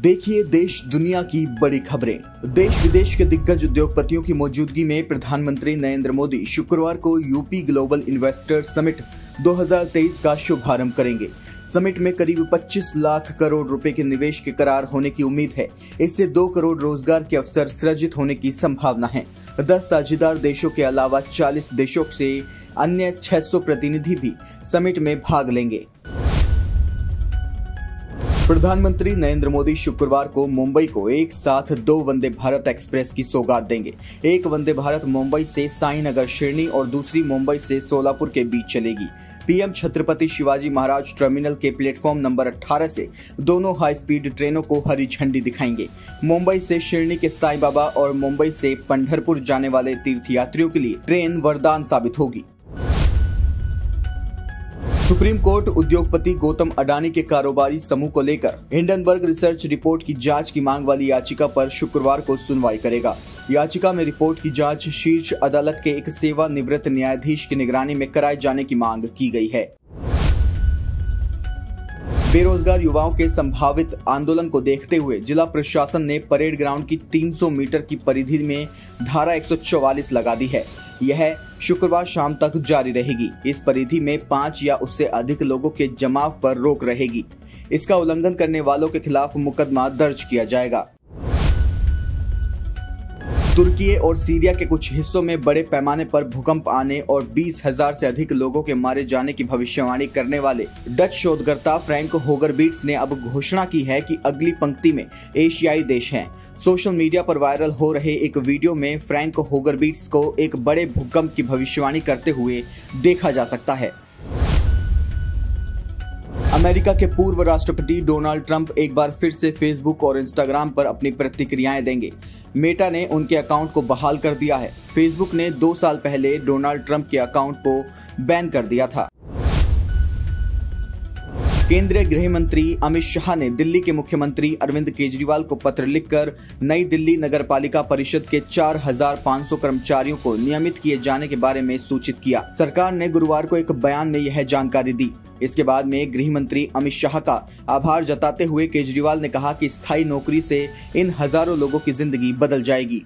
देखिए देश दुनिया की बड़ी खबरें। देश विदेश के दिग्गज उद्योगपतियों की मौजूदगी में प्रधानमंत्री नरेंद्र मोदी शुक्रवार को यूपी ग्लोबल इन्वेस्टर समिट 2023 का शुभारंभ करेंगे। समिट में करीब 25 लाख करोड़ रुपए के निवेश के करार होने की उम्मीद है। इससे दो करोड़ रोज़गार के अवसर सृजित होने की संभावना है। दस साझेदार देशों के अलावा 40 देशों से अन्य 600 प्रतिनिधि भी समिट में भाग लेंगे। प्रधानमंत्री नरेंद्र मोदी शुक्रवार को मुंबई को एक साथ दो वंदे भारत एक्सप्रेस की सौगात देंगे। एक वंदे भारत मुंबई से साई नगर शिरनी और दूसरी मुंबई से सोलापुर के बीच चलेगी। पीएम छत्रपति शिवाजी महाराज टर्मिनल के प्लेटफॉर्म नंबर 18 से दोनों हाई स्पीड ट्रेनों को हरी झंडी दिखाएँगे। मुंबई से शिरनी के साई बाबा और मुंबई से पंढरपुर जाने वाले तीर्थयात्रियों के लिए ट्रेन वरदान साबित होगी। सुप्रीम कोर्ट उद्योगपति गौतम अडानी के कारोबारी समूह को लेकर हिंडनबर्ग रिसर्च रिपोर्ट की जाँच की मांग वाली याचिका पर शुक्रवार को सुनवाई करेगा। याचिका में रिपोर्ट की जाँच शीर्ष अदालत के एक सेवानिवृत्त न्यायाधीश की निगरानी में कराए जाने की मांग की गई है। बेरोजगार युवाओं के संभावित आंदोलन को देखते हुए जिला प्रशासन ने परेड ग्राउंड की 300 मीटर की परिधि में धारा 144 लगा दी है। यह शुक्रवार शाम तक जारी रहेगी। इस परिधि में पाँच या उससे अधिक लोगों के जमाव पर रोक रहेगी। इसका उल्लंघन करने वालों के खिलाफ मुकदमा दर्ज किया जाएगा। तुर्की और सीरिया के कुछ हिस्सों में बड़े पैमाने पर भूकंप आने और बीस हज़ार से अधिक लोगों के मारे जाने की भविष्यवाणी करने वाले डच शोधकर्ता फ्रैंक होगरबीट्स ने अब घोषणा की है कि अगली पंक्ति में एशियाई देश हैं। सोशल मीडिया पर वायरल हो रहे एक वीडियो में फ्रैंक होगरबीट्स को एक बड़े भूकंप की भविष्यवाणी करते हुए देखा जा सकता है अमेरिका के पूर्व राष्ट्रपति डोनाल्ड ट्रंप एक बार फिर से फेसबुक और इंस्टाग्राम पर अपनी प्रतिक्रियाएँ देंगे। मेटा ने उनके अकाउंट को बहाल कर दिया है। फेसबुक ने दो साल पहले डोनाल्ड ट्रंप के अकाउंट को बैन कर दिया था। केंद्रीय गृह मंत्री अमित शाह ने दिल्ली के मुख्यमंत्री अरविंद केजरीवाल को पत्र लिखकर नई दिल्ली नगर पालिका परिषद के 4,500 कर्मचारियों को नियमित किए जाने के बारे में सूचित किया। सरकार ने गुरुवार को एक बयान में यह जानकारी दी। इसके बाद में गृह मंत्री अमित शाह का आभार जताते हुए केजरीवाल ने कहा कि स्थायी नौकरी से इन हज़ारों लोगों की ज़िंदगी बदल जाएगी।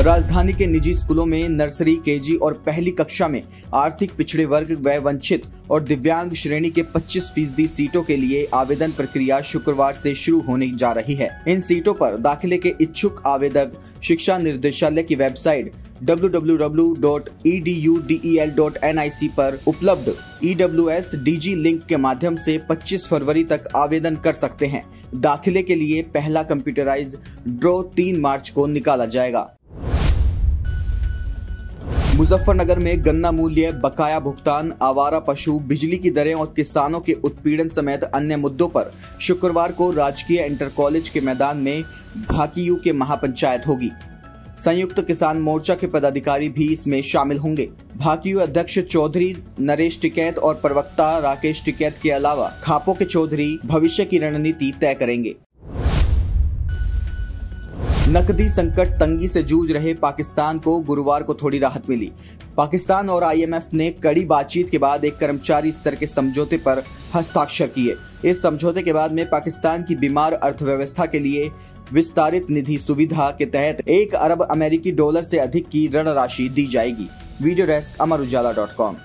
राजधानी के निजी स्कूलों में नर्सरी, केजी और पहली कक्षा में आर्थिक पिछड़े वर्ग व वंचित और दिव्यांग श्रेणी के 25 फ़ीसदी सीटों के लिए आवेदन प्रक्रिया शुक्रवार से शुरू होने जा रही है। इन सीटों पर दाखिले के इच्छुक आवेदक, शिक्षा निर्देशालय की वेबसाइट www.edudel.nic पर उपलब्ध ईडब्ल्यूएस डीजी लिंक के माध्यम से 25 फरवरी तक आवेदन कर सकते हैं। दाखिले के लिए पहला कंप्यूटराइज ड्रॉ 3 मार्च को निकाला जाएगा। मुजफ्फरनगर में गन्ना मूल्य, बकाया भुगतान, आवारा पशु, बिजली की दरें और किसानों के उत्पीड़न समेत अन्य मुद्दों पर शुक्रवार को राजकीय इंटर कॉलेज के मैदान में भाकियू के महापंचायत होगी। संयुक्त किसान मोर्चा के पदाधिकारी भी इसमें शामिल होंगे। भाकियू अध्यक्ष चौधरी नरेश टिकैत और प्रवक्ता राकेश टिकैत के अलावा खापों के चौधरी भविष्य की रणनीति तय करेंगे। नकदी संकट तंगी से जूझ रहे पाकिस्तान को गुरुवार को थोड़ी राहत मिली। पाकिस्तान और आईएमएफ ने कड़ी बातचीत के बाद एक कर्मचारी स्तर के समझौते पर हस्ताक्षर किए। इस समझौते के बाद में पाकिस्तान की बीमार अर्थव्यवस्था के लिए विस्तारित निधि सुविधा के तहत एक अरब अमेरिकी डॉलर से अधिक की ऋण राशि दी जाएगी। Video desk Amar Ujala dot com.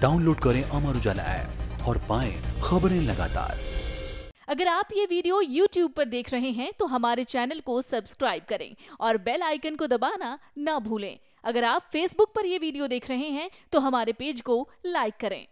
Download करें अमर उजाला ऐप और पाएँ खबरें लगातार। अगर आप ये वीडियो YouTube पर देख रहे हैं तो हमारे चैनल को सब्सक्राइब करें और बेल आइकन को दबाना ना भूलें। अगर आप Facebook पर यह वीडियो देख रहे हैं तो हमारे पेज को लाइक करें।